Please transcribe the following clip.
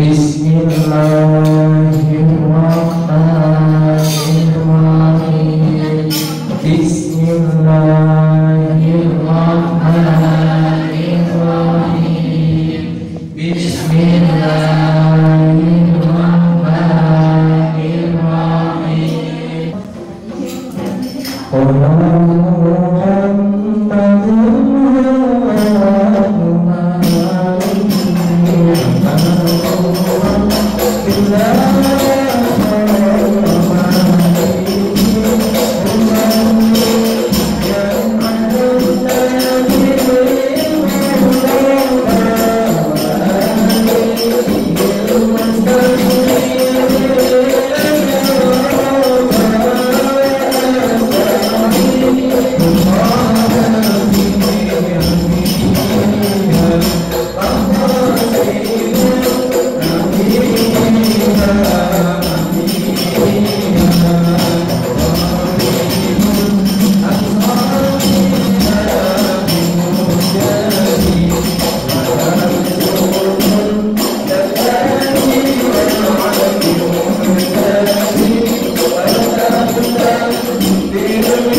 Bismillahirrahmanirrahim Deus.